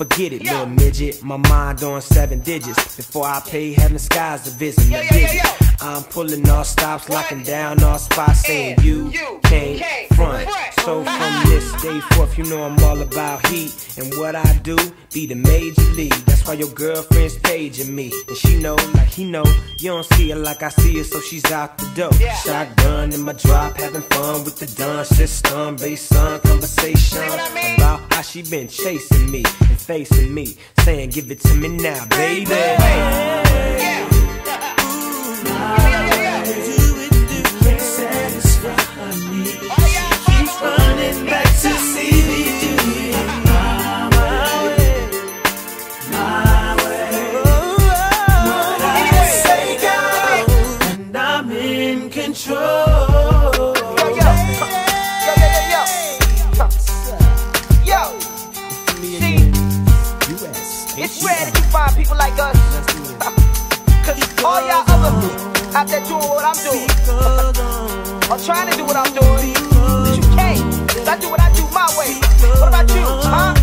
Forget it, yo. little midget. My mind on seven digits. Before I pay heaven skies to visit. Yo, yo, I'm pulling all stops, locking down all spots, saying you can't front. So from this day forth, you know I'm all about heat. And what I do, be the major league. That's why your girlfriend's paging me. And she know, like he know, you don't see her like I see her, so she's out the door. Shotgun in my drop, having fun with the dun system. Based on conversation about how she been chasing me and facing me. Saying, give it to me now, baby. Yeah. It's rare that you find people like us. Cause all y'all other out there doing what I'm doing. I'm trying to do what I'm doing. But you can't. Cause I do what I do my way. What about you, huh?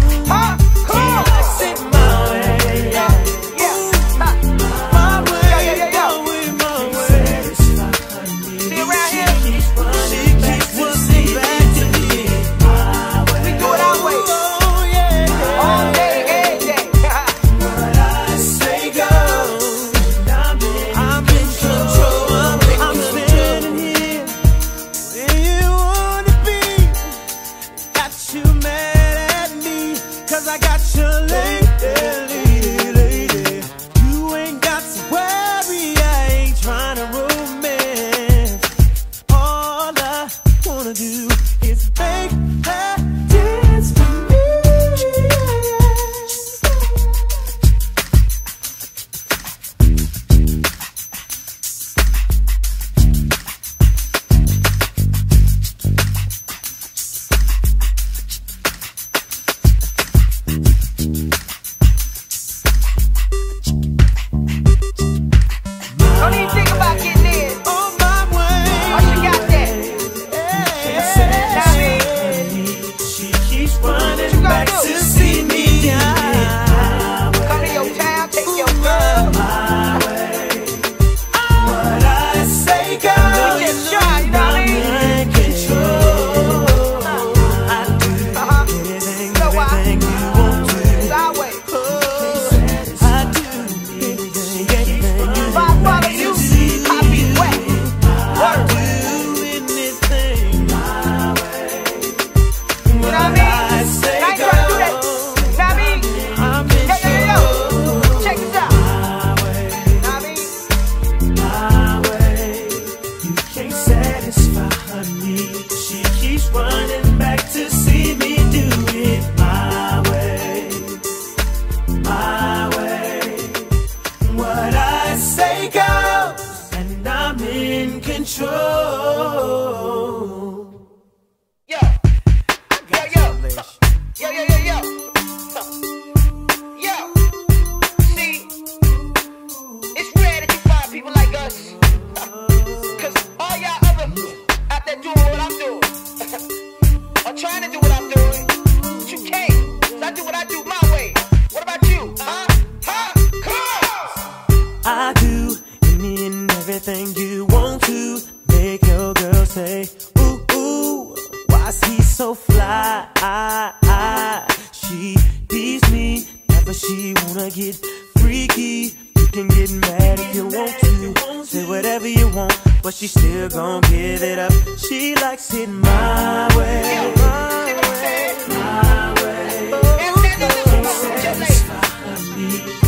If you want to, say whatever you want, but she still gon' give it up. She likes it my way. My way, my way.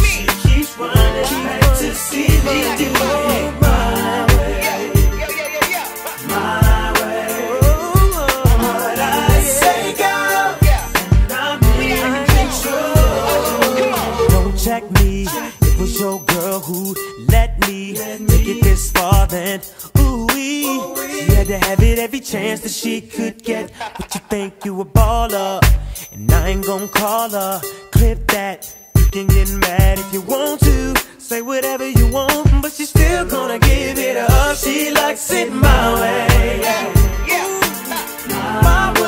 She keeps running back to see me do this ooh wee, she had to have it every chance that she could get. But you think you a baller, and I ain't gon' call her. Clip that. You can get mad if you want to. Say whatever you want, but she's still gonna give it up. She likes it my way. My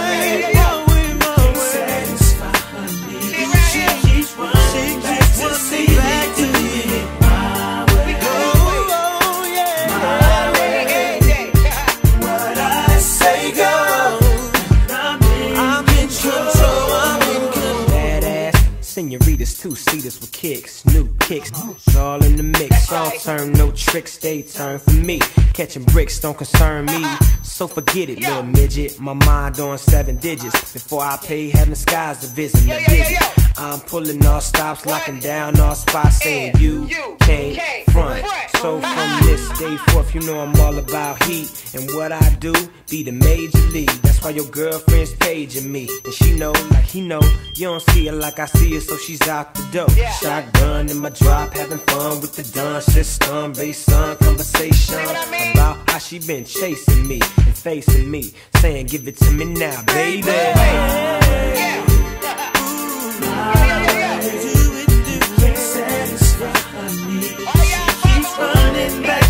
two seaters with kicks, new kicks, it's all in the mix. All turn, no tricks, they turn for me. Catching bricks don't concern me, so forget it, little midget. My mind on seven digits. Before I pay heaven skies to visit the visit. I'm pulling all stops, locking down all spots, saying you can't front. So from this day forth, you know I'm all about heat. And what I do, be the major league. That's why your girlfriend's paging me. And she know, like he know, you don't see her like I see her, so she's out the door. Shotgun in my drop, having fun with the done system. Based on conversation about how she been chasing me and facing me. Saying, give it to me now, baby. Satisfy her needs. Keeps running back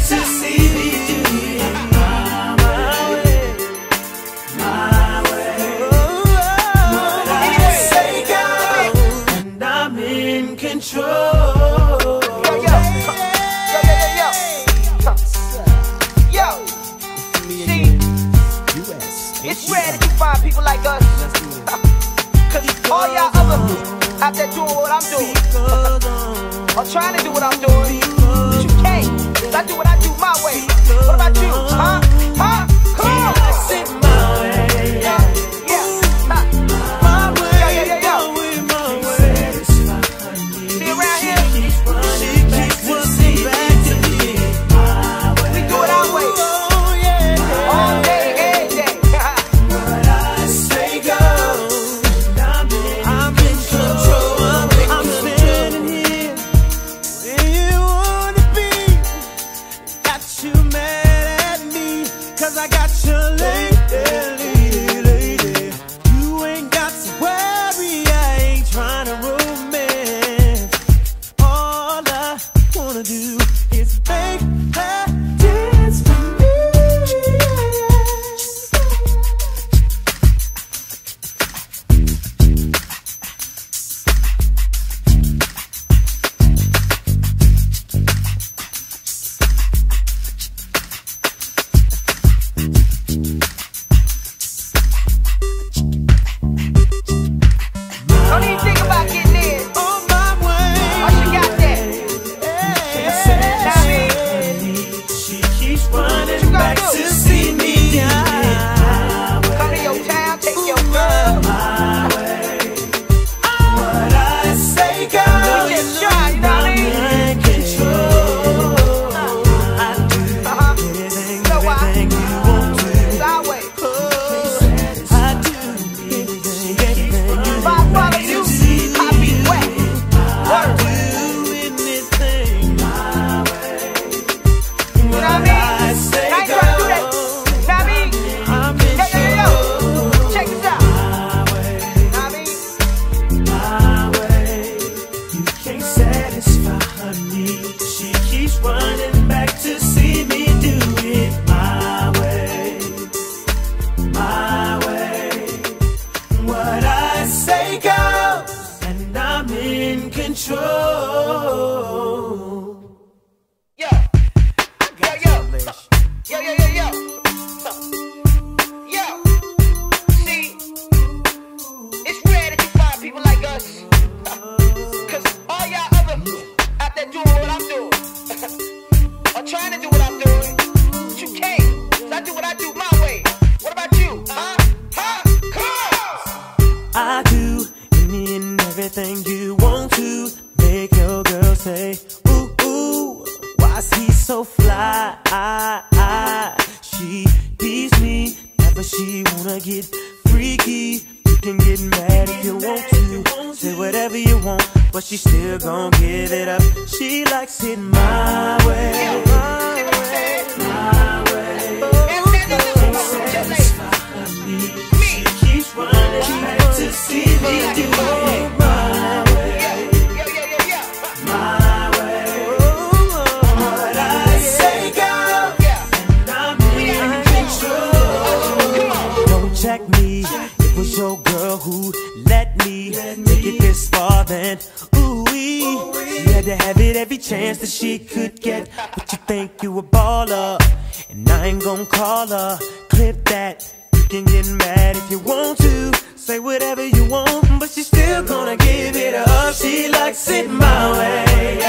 That. You can get mad if you want to. Say whatever you want, but she's still gonna give it up. She likes it my way.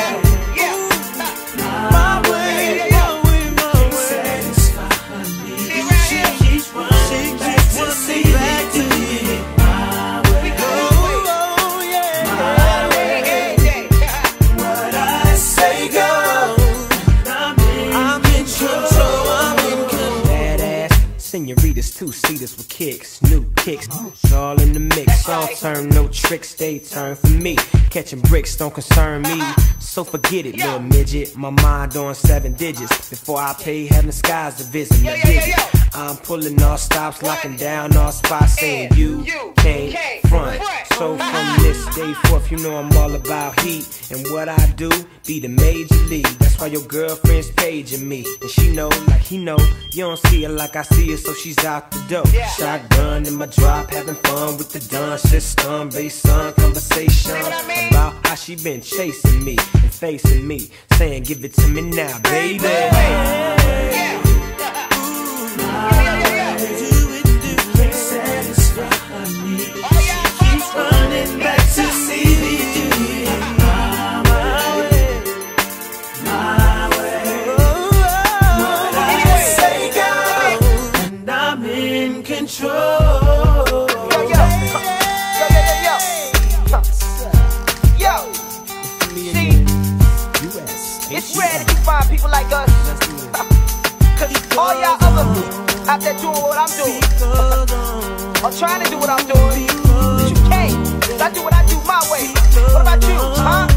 My way, senoritas, two seaters with kicks, new kicks, it's all in the mix. All turn, no tricks, they turn for me. Catching bricks don't concern me, so forget it, little midget. My mind on seven digits before I pay heaven skies to visit the digit. I'm pulling all stops, locking down all spots, saying you can't front. So from this day forth, you know I'm all about heat and what I do be the major league. That's why your girlfriend's paging me, and she know like he know. You don't see her like I see her, so she's out the door. Shotgun in my drop, having fun with the done system, Based on conversation about how she been chasing me and facing me, saying give it to me now, baby. Running back like us. Cause all y'all other out there doing what I'm doing, or trying to do what I'm doing, but you can't. I do what I do my way. What about you? Huh?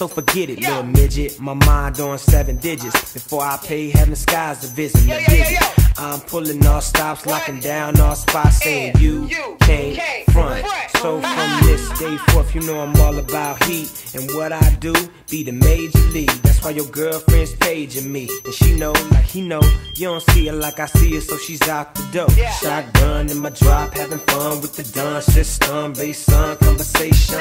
So forget it, little midget. My mind on seven digits. Before I pay heaven skies to visit. Yo, yo, I'm pulling all stops, locking down all spots, saying you can't front. So from this day forth, you know I'm all about heat. And what I do, be the major league. That's why your girlfriend's paging me. And she know, like he know, you don't see her like I see her, so she's out the door. Shotgun in my drop, having fun with the dance system. Based on conversation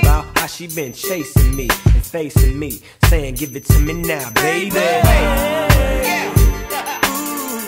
about how she been chasing me and facing me, saying, give it to me now, baby. Yeah.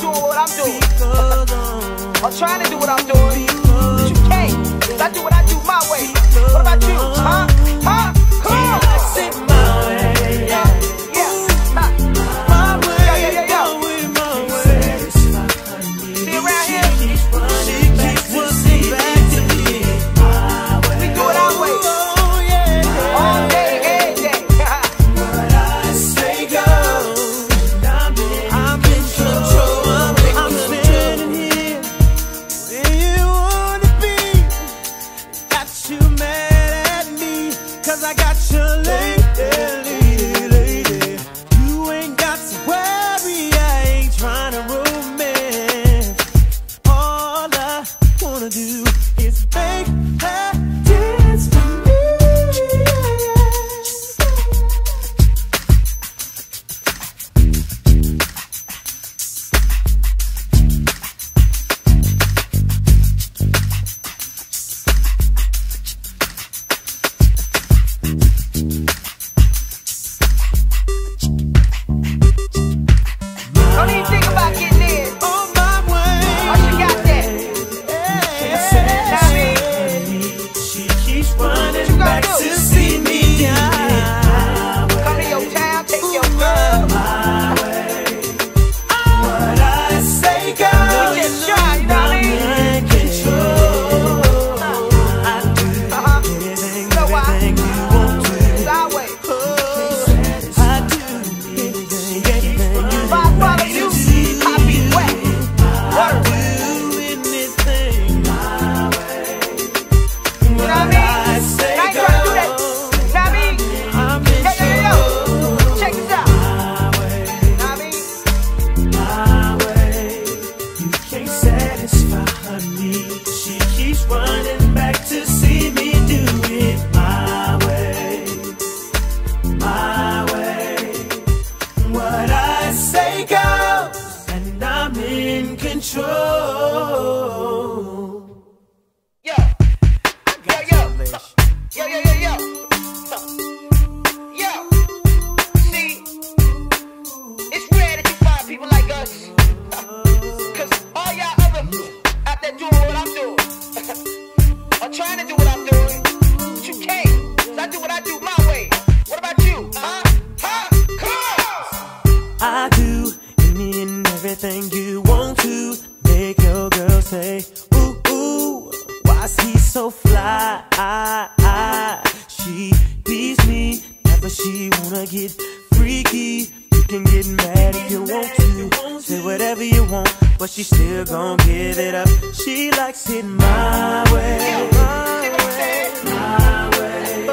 doing what I'm doing, trying to do what I'm doing. You say whatever you want, but she still gon' give it up. She likes it my way, my way, my way.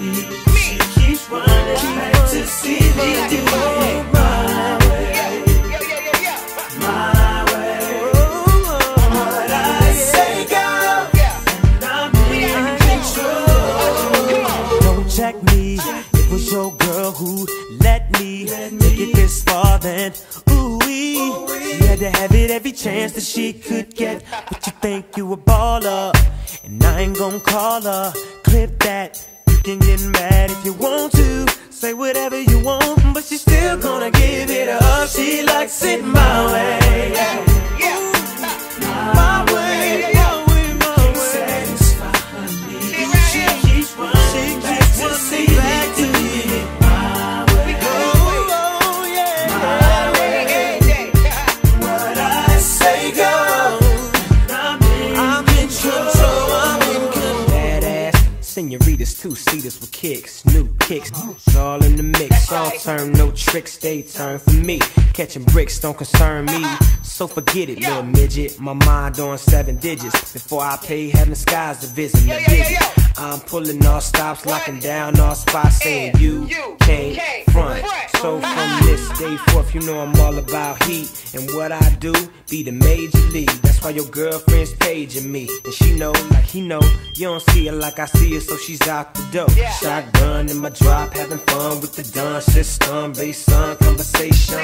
Me. She keeps running to see me do it my way, check me. It was your girl who let me take it this far. Then, ooh wee, she had to have it every chance that she could get. But you think you a baller, and I ain't gon' call her. Clip that. You can get mad if you want to. Say whatever you want, but she's still gonna give it up. She likes it my way. My way, my way, senoritas, two seaters with kicks, new kicks, it's all in the mix. All turn, no tricks, they turn for me. Catching bricks don't concern me, so forget it, little midget. My mind on seven digits before I pay heaven skies to visit digit. I'm pulling all stops, locking down all spots, saying you can't front. So from this day forth, you know I'm all about heat and what I do. Be the major league. That's why your girlfriend's paging me, and she know like he know. You don't see it like I see her, so she's out the door. Shotgun in my drop, having fun with the done system. Based on conversation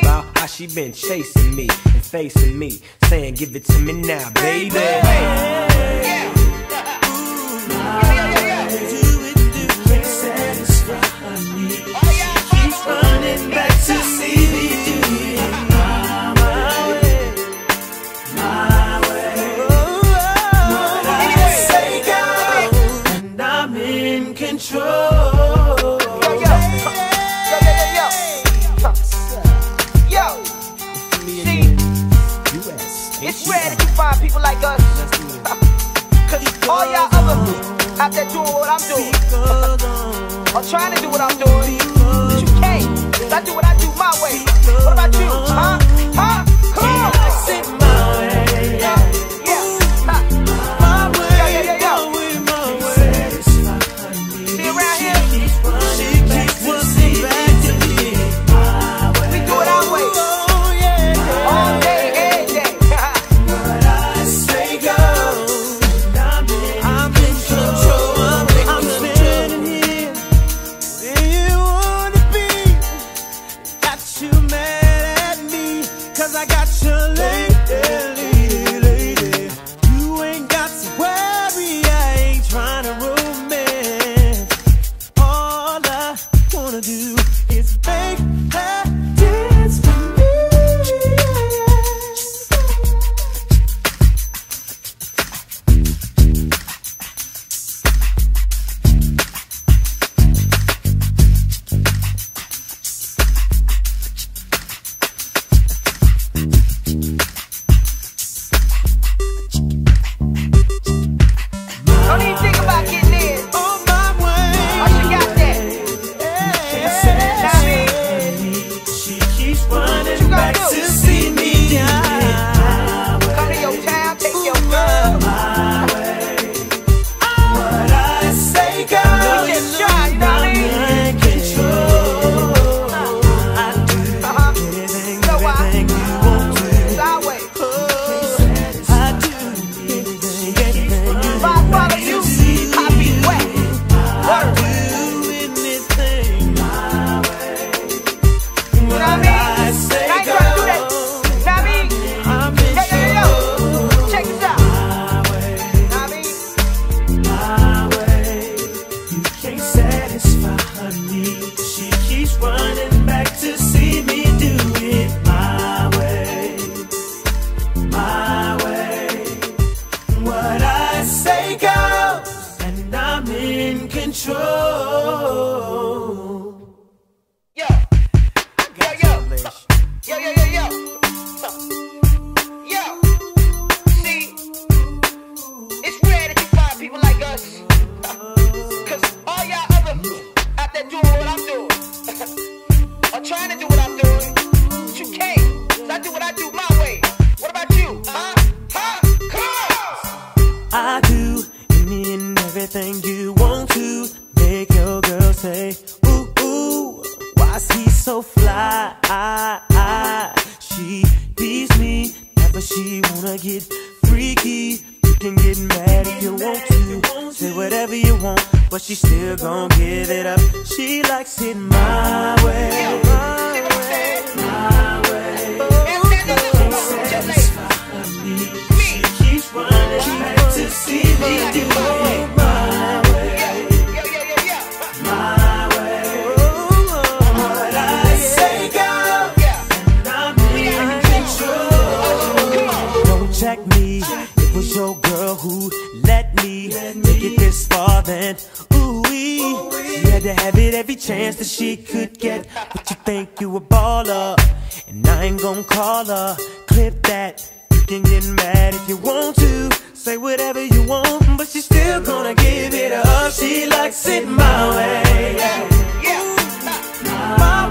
about how she been chasing me and facing me, saying give it to me now, baby. Can't can get mad if you want to. Say whatever you want, but she's still gonna give it up. She likes it my way. Yeah. My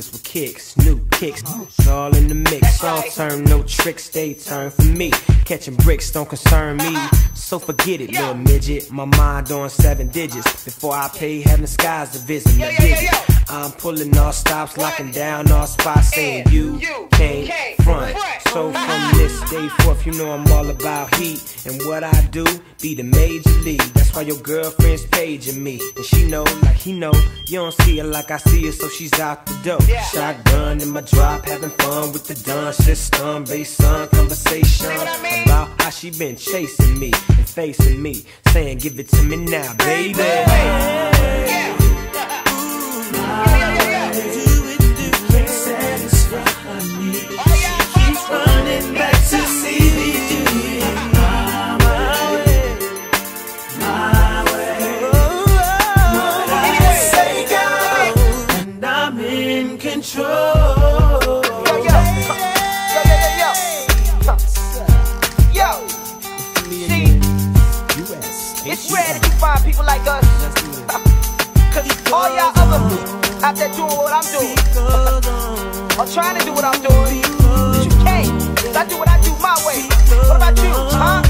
seaters with kicks, new kicks, all in the mix. All turn, no tricks, they turn for me. Catching bricks don't concern me, so forget it, little midget. My mind on seven digits. Before I pay heaven skies to visit me. I'm pulling all stops, locking down all spots, saying you can't front. So from this day forth, you know I'm all about heat. And what I do, be the major league. That's why your girlfriend's paging me. And she know, like he know, you don't see her like I see her, so she's out the door. Shotgun in my drop, having fun with the dun system. Based on conversation I mean? about how she been chasing me and facing me. Saying, give it to me now, baby. Yeah. Yeah, people like us. Cause all y'all other out there doing what I'm doing. Or trying to do what I'm doing. But you can't. I do what I do my way. What about you? Huh?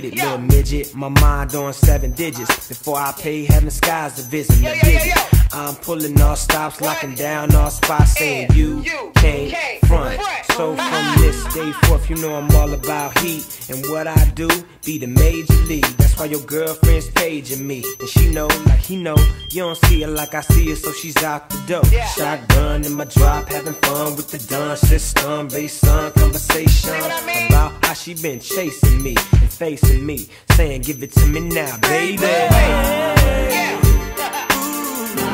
get it, yeah. little midget. My mind on seven digits before I pay heaven skies to visit. Yeah, yeah, yeah, yeah. I'm pulling all stops, locking down all spots, saying you can't front. So from this day forth, you know I'm all about heat. And what I do, be the major league. That's why your girlfriend's paging me. And she know, like he know, you don't see it like I see it, so she's out the door. Shotgun in my drop, having fun with the dun system. Based on conversation about how she been chasing me and facing me, saying, give it to me now, baby. Yeah.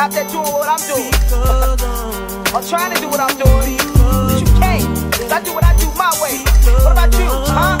out there doing what I'm doing. I'm trying to do what I'm doing. But you can't. I do what I do my way. What about you, huh?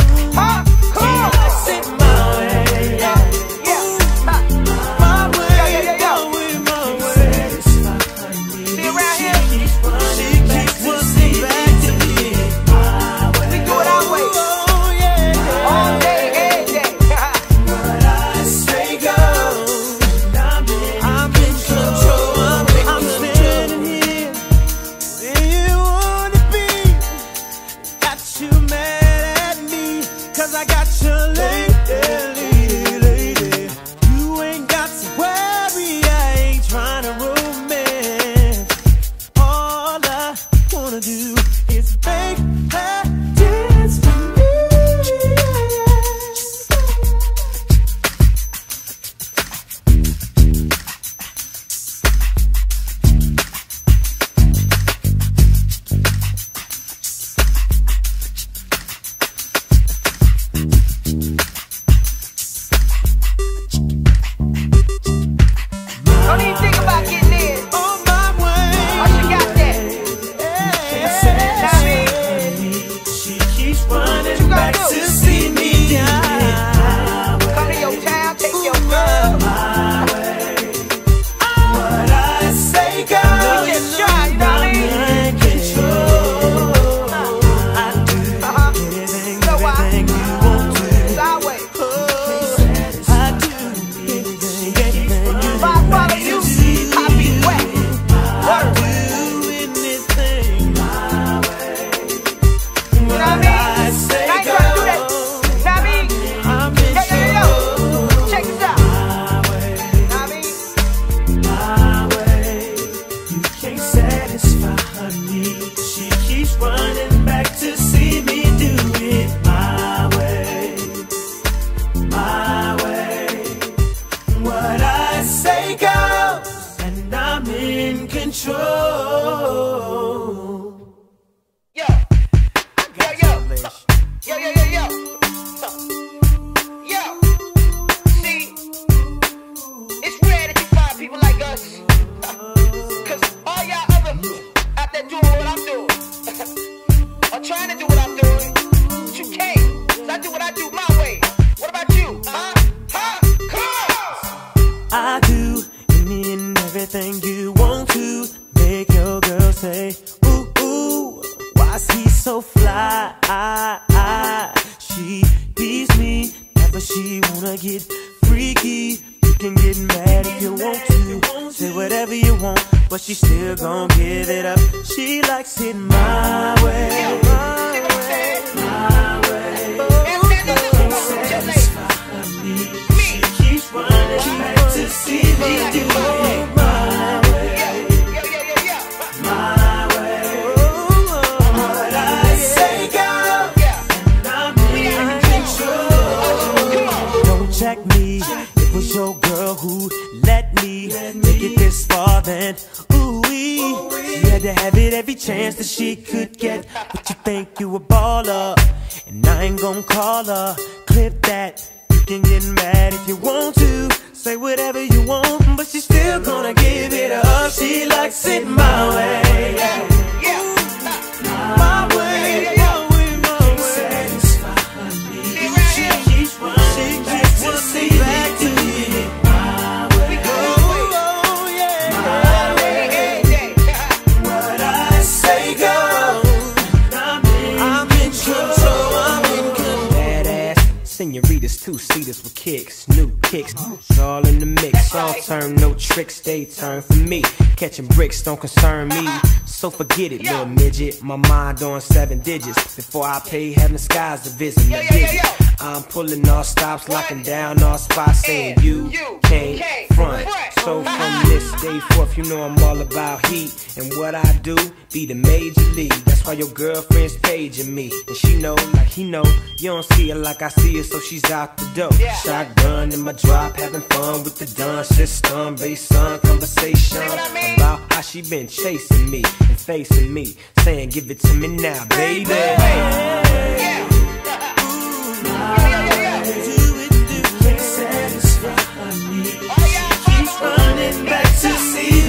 Whatever you want, but she still gon' give it up. She likes it my way, my way, my way. Satisfy me. She keeps running back to see me do it Then, ooh wee, she had to have it every chance that she could get. But you think you a baller, and I ain't gon' call her. Clip that. You can get mad if you want to. Say whatever you want, but she's still gonna give it up. She likes it my way. Senoritas, two seaters with kicks, new kicks, it's all in the mix. All turn, no tricks, they turn for me. Catching bricks don't concern me, so forget it, little midget. My mind on seven digits. Before I pay, heaven skies to visit. Yo. I'm pulling all stops, locking down all spots, saying you can't front. So from this day forth, you know I'm all about heat. And what I do, be the major league. That's why your girlfriend's paging me. And she know, like he know, you don't see her like I see her, so she's out the door. Yeah. Shotgun in my drop, having fun with the dun system. Based on conversation I mean? about how she been chasing me and facing me. Saying, give it to me now, baby. Yeah. Yeah. Oh, yeah, mama. Running back to see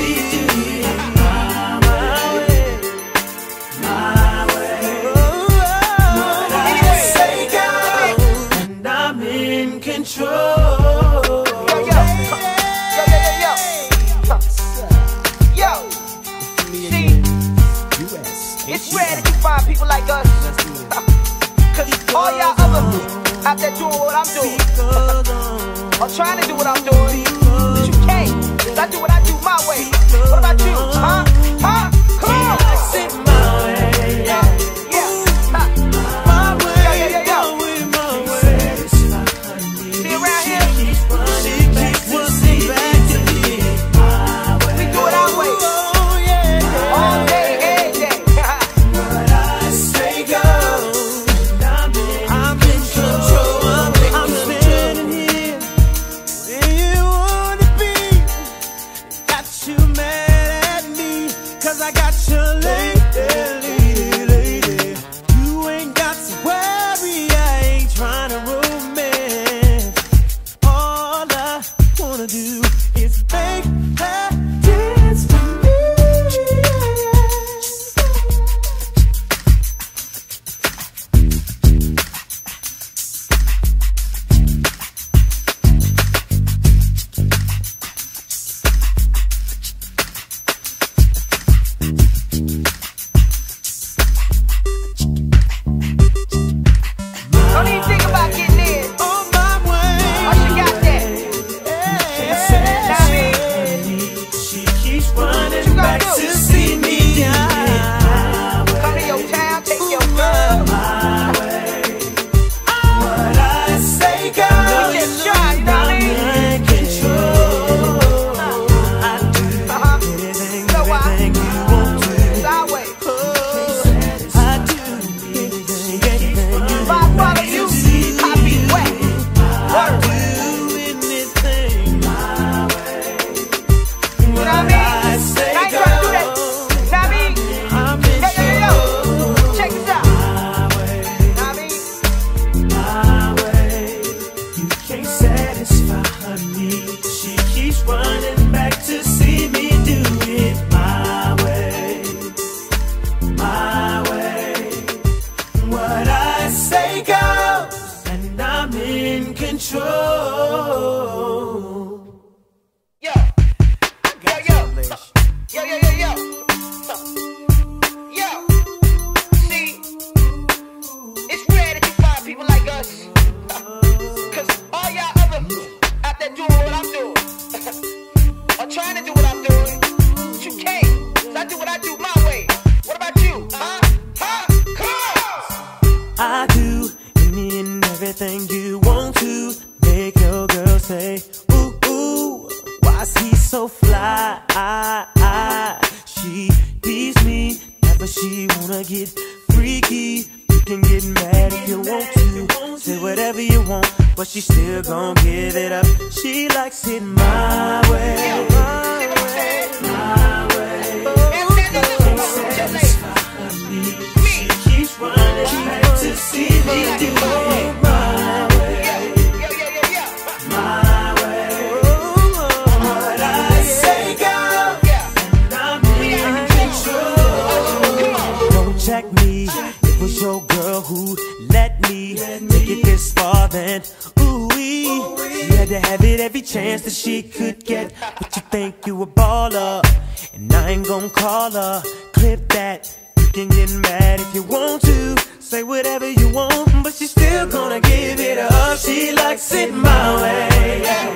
You can get mad if you want to. Say whatever you want, but she's still gonna give it up. She likes it my way. Way,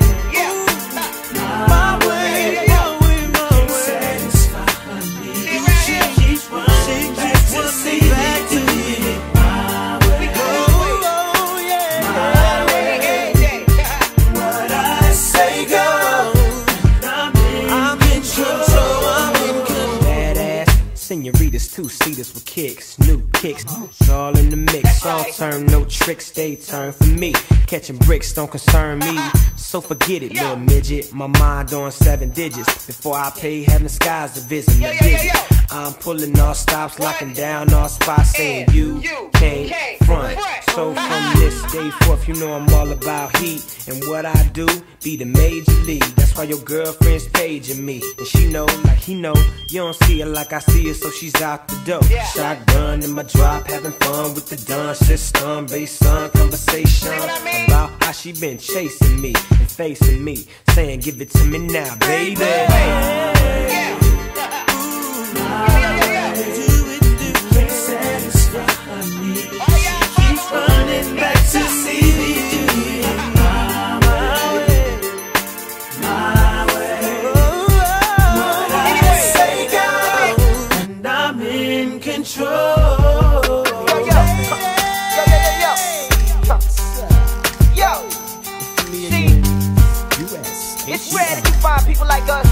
my way, two seaters with kicks, new kicks. It's all in the mix. All turn, no tricks, they turn for me. Catching bricks don't concern me. So forget it, little midget. My mind on seven digits. Before I pay heaven the skies to visit the visit. I'm pulling all stops, locking down all spots, saying you can't front. So from this day forth, you know I'm all about heat. And what I do, be the major league. That's why your girlfriend's paging me. And she know, like he know, you don't see her like I see her, so she's out the door. Shotgun in my drop, having fun with the done system. Based on conversation about how she been chasing me and facing me. Saying, give it to me now, baby. Running back find people like us.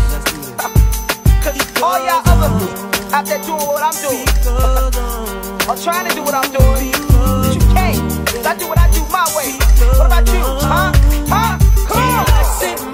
Cause all y'all others out there doing what I'm doing. or trying to do what I'm doing. But you can't. I do what I do my way. What about you? Huh? Huh? Come on.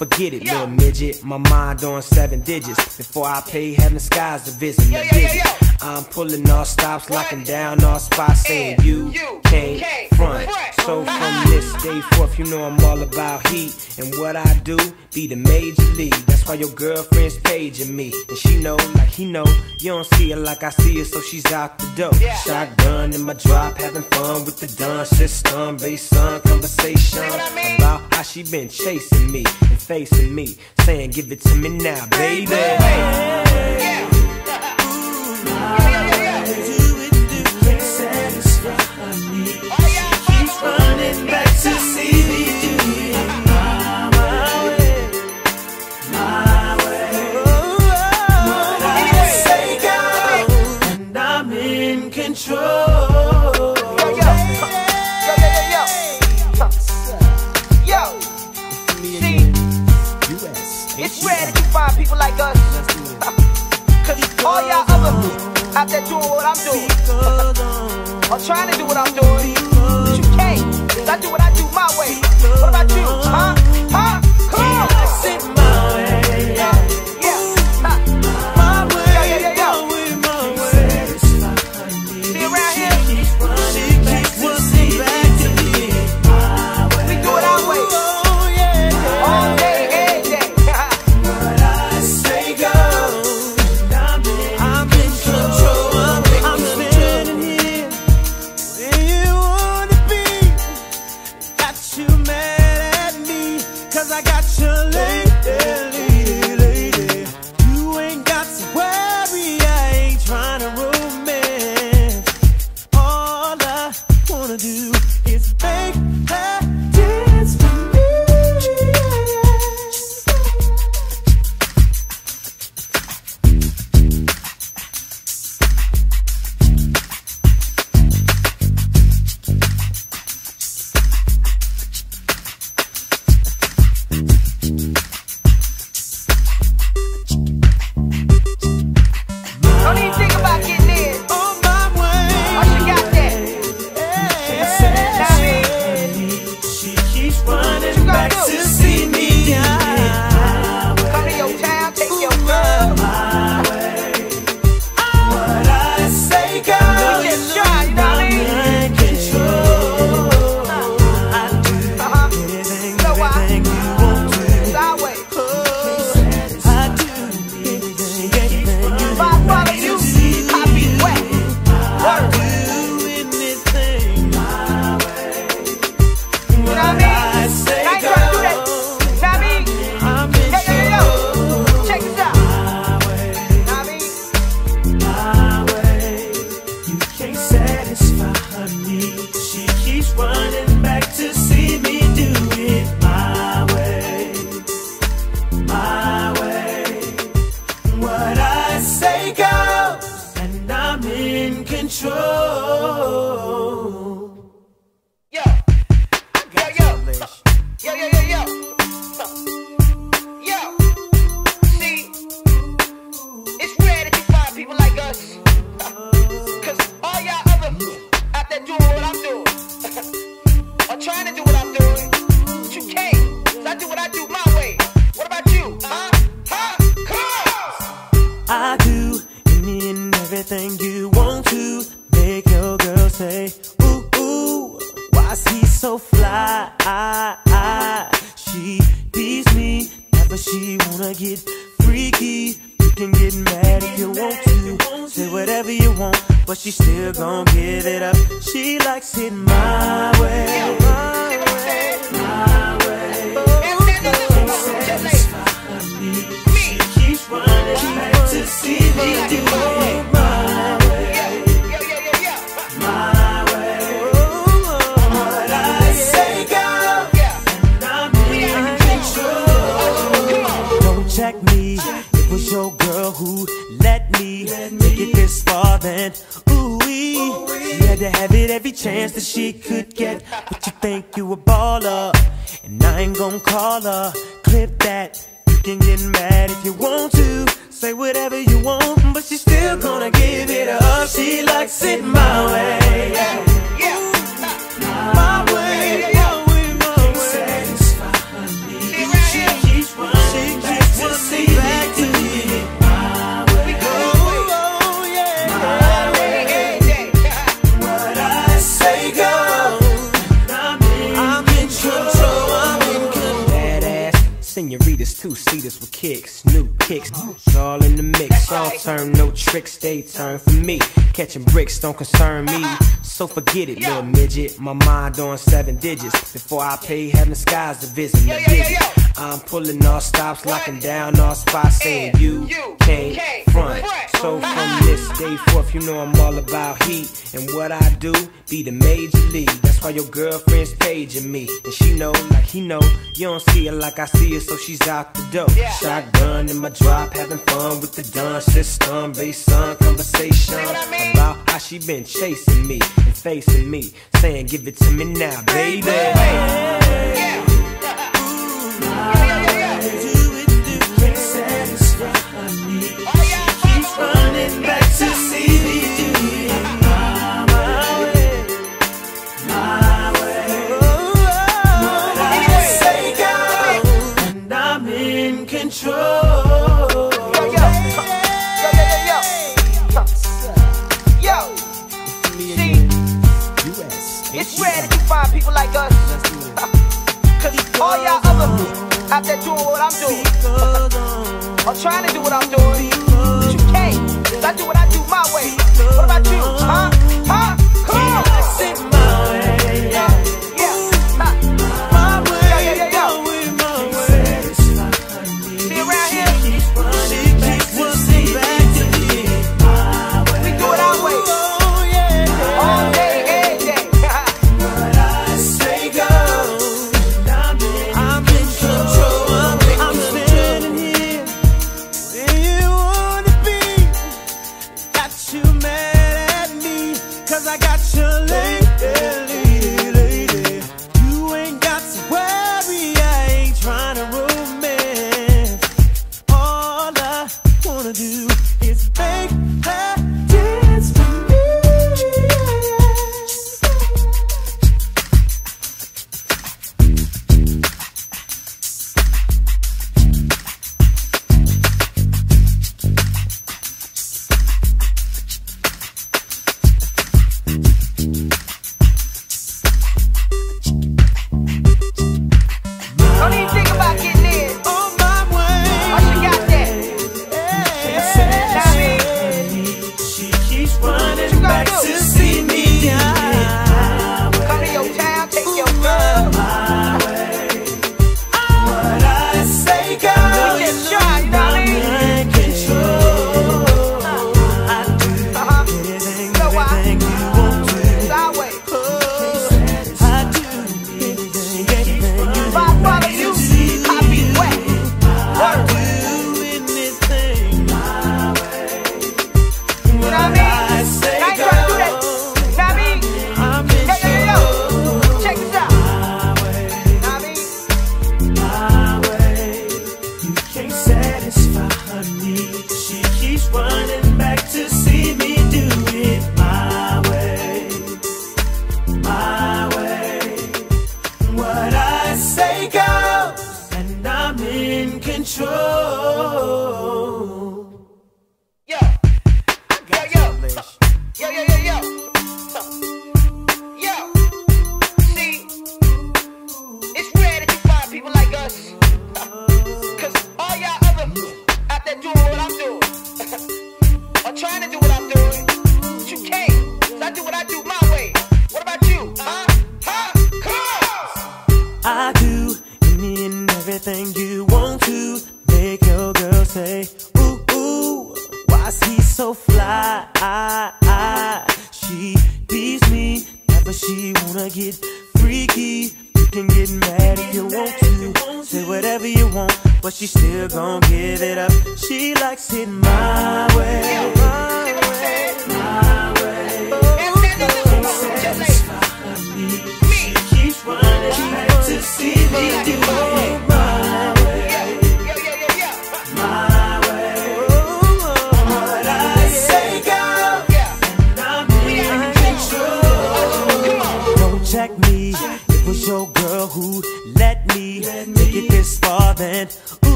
Forget it, little midget. My mind on seven digits. Uh-huh. Before I pay heaven skies to visit. Yo, yo, yo, I'm pulling all stops, locking down all spots, saying you can't front. So from this day forth, you know I'm all about heat. And what I do, be the major league. That's why your girlfriend's paging me. And she know, like he know, you don't see it like I see it, so she's out the door. Shotgun in my drop, having fun with the done system. Based on conversation about how she been chasing me and facing me. Saying, give it to me now, baby. Yeah. It's rare that you find people like us. Cause all y'all other out there doing what I'm doing. I'm trying to do what I'm doing. But you can't. I do what I do my way. What about you, huh? Want, but she still gon' give it up. She likes it my way, my way, my way. She keeps running back to see me do it have it every chance that she could get. But you think you a baller, and I ain't gon' call her. Clip that. You can get mad if you want to. Say whatever you want, but she's still gonna give it up. She likes it my way. Two seaters with kicks, new kicks, It's all in the mix. All turn, no tricks, they turn for me. Catching bricks don't concern me, so forget it, little midget. My mind on seven digits. Before I pay heaven skies to visit the visit. I'm pulling all stops, locking down all spots, saying you can't front. So from this day forth, you know I'm all about heat. And what I do, be the major league. That's why your girlfriend's paging me. And she know, like he know, you don't see her like I see her, so she's out the door. Shotgun in my drop, having fun with the done system. Based on conversation about how she been chasing me and facing me. Saying, give it to me now, baby. Running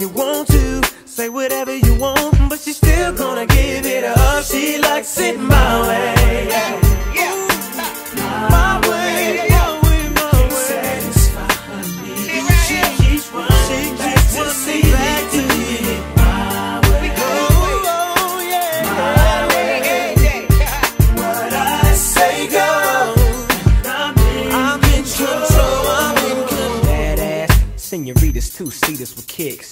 you want to. Say whatever you want, but she's still gonna give it up. She likes it my way. My way, my way, my way. Satisfy me. She keeps running back to see back to me. My way. Oh, yeah. My way. What I say goes. I'm in control. I'm in control. Badass senoritas, two seaters with kicks,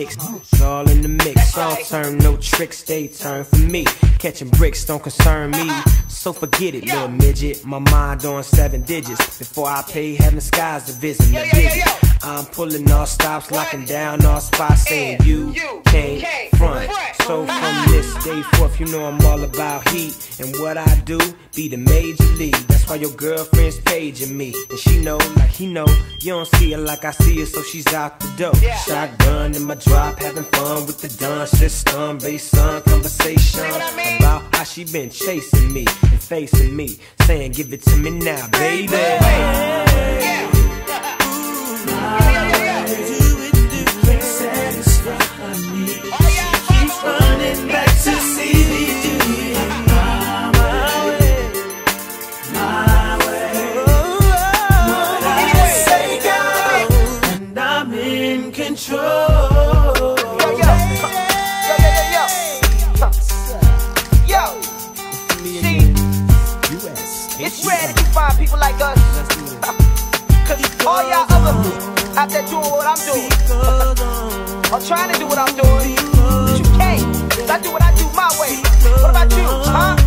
kicks, it's turn, no tricks, they turn for me. Catching bricks don't concern me, so forget it, little midget. My mind on seven digits before I pay heaven skies to visit digit. I'm pulling all stops, locking down all spots, saying you can't front. So from this day forth, you know I'm all about heat and what I do. Be the major league. That's why your girlfriend's paging me, and she know like he know. You don't see her like I see her, so she's out the door. Shotgun in my drop, having fun with the done system. Based on conversation about how she been chasing me and facing me, saying give it to me now, baby. Keeps running back to like us. Cause all y'all other out there doing what I'm doing, or trying to do what I'm doing, but you can't. I do what I do my way. What about you? Huh?